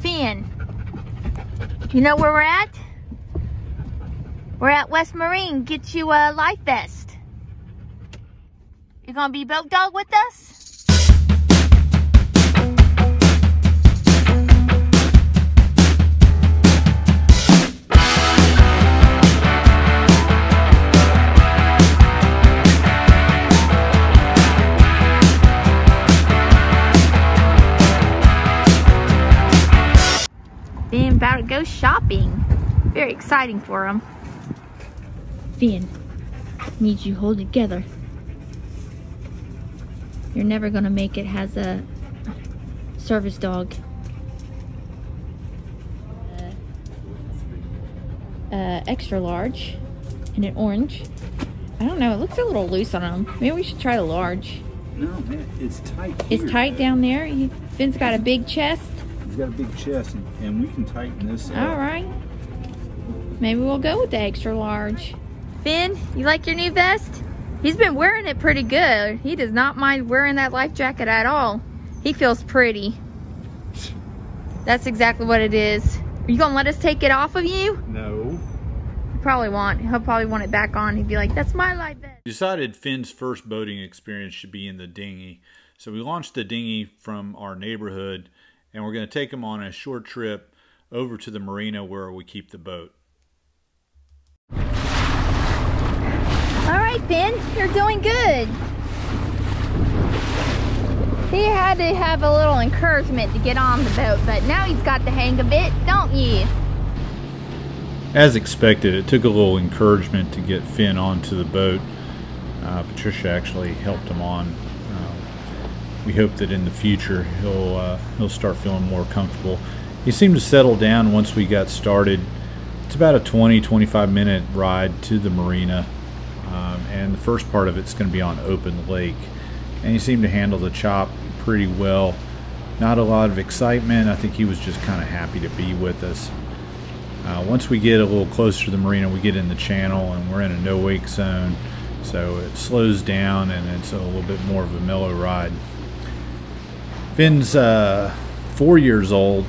Phinn, you know where we're at? We're at West Marine. Get you a life vest. You gonna be boat dog with us? Go shopping. Very exciting for him. Phinn, need you hold together. You're never gonna make it as a service dog. Uh, uh, extra large and an orange. I don't know, it looks a little loose on him. Maybe we should try the large. No, man, it's tight. It's here. tight down there. He, Phinn's got a big chest. He's got a big chest, and, and we can tighten this. up. All right. Maybe we'll go with the extra large. Phinn, you like your new vest? He's been wearing it pretty good. He does not mind wearing that life jacket at all. He feels pretty. That's exactly what it is. Are you gonna let us take it off of you? No. You probably won't. He'll probably want it back on. He'd be like, that's my life vest. Decided Phinn's first boating experience should be in the dinghy. So we launched the dinghy from our neighborhood and we're going to take him on a short trip over to the marina where we keep the boat. All right, Phinn, you're doing good. He had to have a little encouragement to get on the boat, but now he's got the hang of it, don't you? As expected, it took a little encouragement to get Phinn onto the boat. Uh, Patricia actually helped him on. We hope that in the future he'll uh, he'll start feeling more comfortable. He seemed to settle down once we got started. It's about a 20-25 minute ride to the marina, um, and the first part of it's going to be on open lake. And he seemed to handle the chop pretty well. Not a lot of excitement. I think he was just kind of happy to be with us. Uh, once we get a little closer to the marina, we get in the channel and we're in a no wake zone, so it slows down and it's a little bit more of a mellow ride. Phinn's uh, four years old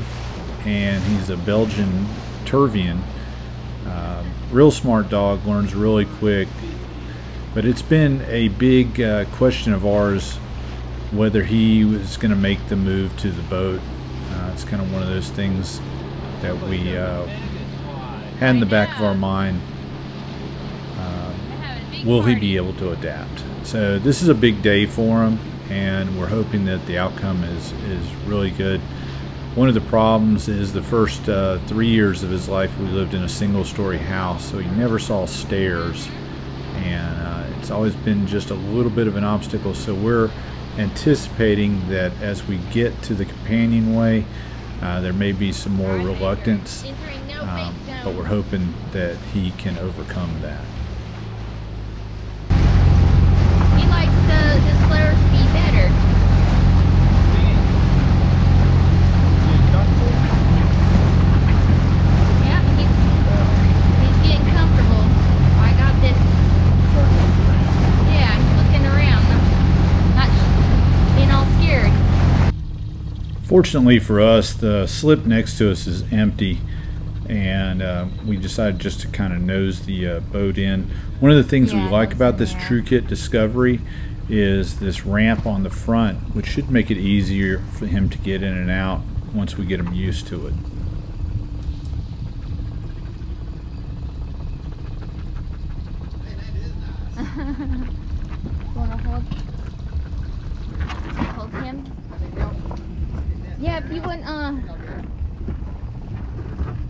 and he's a Belgian Tervuren. Uh, real smart dog, learns really quick, but it's been a big uh, question of ours whether he was going to make the move to the boat. Uh, it's kind of one of those things that we uh, had in the back of our mind. Um, will he be able to adapt? So this is a big day for him, and we're hoping that the outcome is is really good. One of the problems is the first uh, three years of his life we lived in a single-story house, so he never saw stairs, and uh, it's always been just a little bit of an obstacle. So we're anticipating that as we get to the companionway, uh, there may be some more reluctance, um, but we're hoping that he can overcome that. He likes the, the slower speed better. Yeah, he's, he's getting comfortable. I got this. Yeah, he's looking around. Not being all scared. Fortunately for us, the slip next to us is empty, and uh, we decided just to kind of nose the uh, boat in. One of the things Yeah, we like about this there. True Kit Discovery is this ramp on the front, which should make it easier for him to get in and out once we get him used to it. Wanna hold? Hold him? Yeah, if you wouldn't, uh,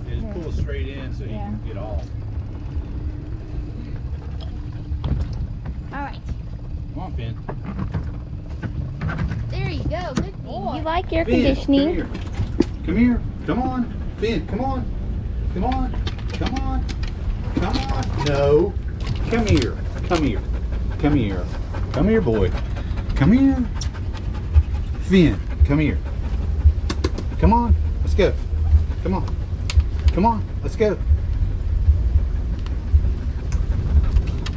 Just pull straight in so he Yeah. can get off. alright. Come on, Phinn. There you go. Good Boy. You like air Phinn, conditioning? Come here. Come here. Come on. Phinn, come on. Come on. Come on. Come on. No. Come here. Come here. Come here. Come here, boy. Come here. Phinn, come here. Come on. Let's go. Come on. Come on. Let's go.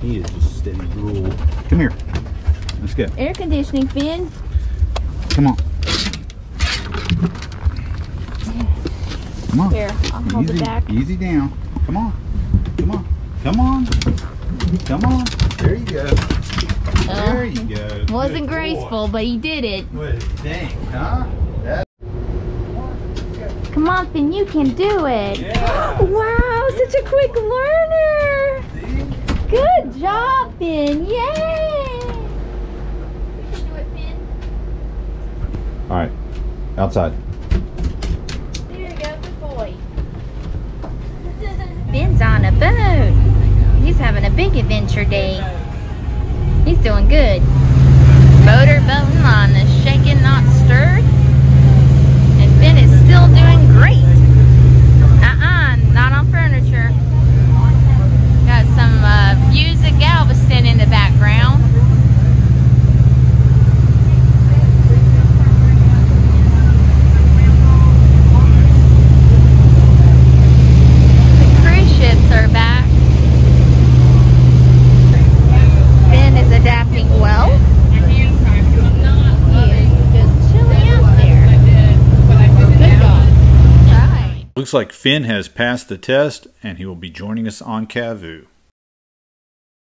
He is just steady rule. Come here. Let's go. Air conditioning, Phinn. Come on. Come on. Here, I'll hold easy, it back. Easy down. Come on. Come on. Come on. Come on. There you go. There you go. Uh, Wasn't Good boy. graceful, but he did it. What a dang, huh? That- Come on, Phinn, you can do it. Yeah. Wow, such a quick learner. See? Good job, Phinn. Yay. You can do it, Phinn. All right. Outside. There you go, good boy. Phinn's on a boat. He's having a big adventure day. He's doing good. Motor boating on the shaken, not stirred. And Phinn is still doing great. Uh-uh, not on furniture. Got some uh, views of Galveston in the background. The cruise ships are back. Phinn is adapting well. He is just chilling out there. Good job. Right. Looks like Phinn has passed the test and he will be joining us on CAVU.